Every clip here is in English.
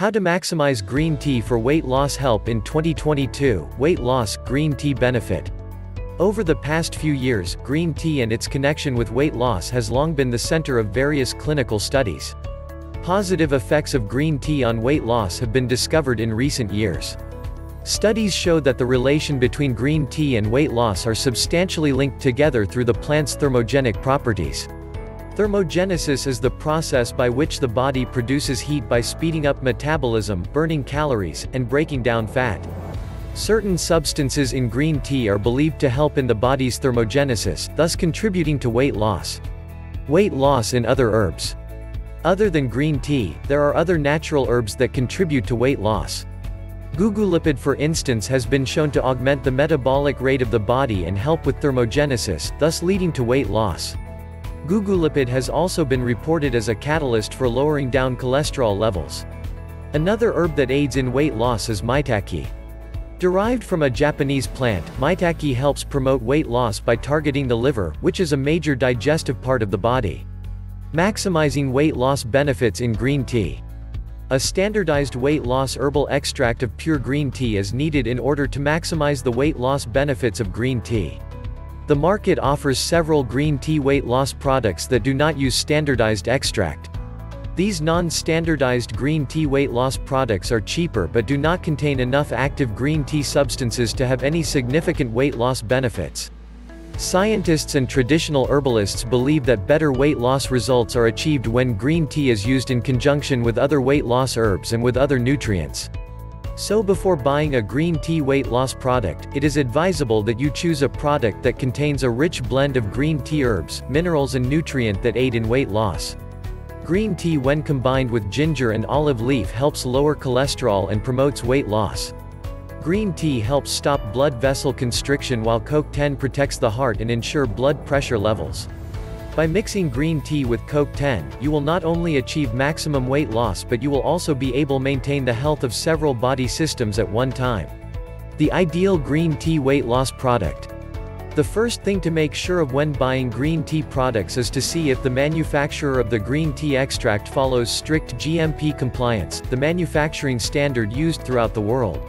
How to maximize green tea for weight loss help in 2022, weight loss, green tea benefit. Over the past few years, green tea and its connection with weight loss has long been the center of various clinical studies. Positive effects of green tea on weight loss have been discovered in recent years. Studies show that the relation between green tea and weight loss are substantially linked together through the plant's thermogenic properties. Thermogenesis is the process by which the body produces heat by speeding up metabolism, burning calories, and breaking down fat. Certain substances in green tea are believed to help in the body's thermogenesis, thus contributing to weight loss. Weight loss in other herbs. Other than green tea, there are other natural herbs that contribute to weight loss. Gugulipid for instance has been shown to augment the metabolic rate of the body and help with thermogenesis, thus leading to weight loss. Gugulipid has also been reported as a catalyst for lowering down cholesterol levels. Another herb that aids in weight loss is maitake. Derived from a Japanese plant, maitake helps promote weight loss by targeting the liver, which is a major digestive part of the body. Maximizing weight loss benefits in green tea. A standardized weight loss herbal extract of pure green tea is needed in order to maximize the weight loss benefits of green tea. The market offers several green tea weight loss products that do not use standardized extract. These non-standardized green tea weight loss products are cheaper but do not contain enough active green tea substances to have any significant weight loss benefits. Scientists and traditional herbalists believe that better weight loss results are achieved when green tea is used in conjunction with other weight loss herbs and with other nutrients. So before buying a green tea weight loss product, it is advisable that you choose a product that contains a rich blend of green tea herbs, minerals and nutrient that aid in weight loss. Green tea when combined with ginger and olive leaf helps lower cholesterol and promotes weight loss. Green tea helps stop blood vessel constriction while CoQ10 protects the heart and ensure blood pressure levels. By mixing green tea with CoQ10, you will not only achieve maximum weight loss but you will also be able to maintain the health of several body systems at one time. The ideal green tea weight loss product. The first thing to make sure of when buying green tea products is to see if the manufacturer of the green tea extract follows strict GMP compliance, the manufacturing standard used throughout the world.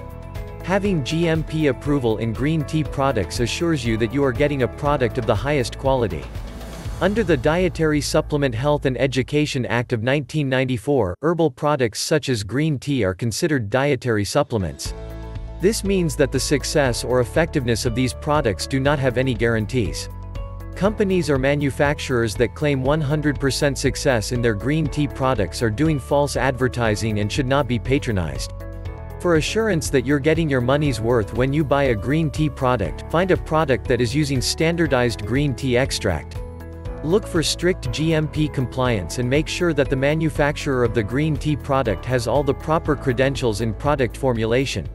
Having GMP approval in green tea products assures you that you are getting a product of the highest quality. Under the Dietary Supplement Health and Education Act of 1994, herbal products such as green tea are considered dietary supplements. This means that the success or effectiveness of these products do not have any guarantees. Companies or manufacturers that claim 100% success in their green tea products are doing false advertising and should not be patronized. For assurance that you're getting your money's worth when you buy a green tea product, find a product that is using standardized green tea extract. Look for strict GMP compliance and make sure that the manufacturer of the green tea product has all the proper credentials in product formulation.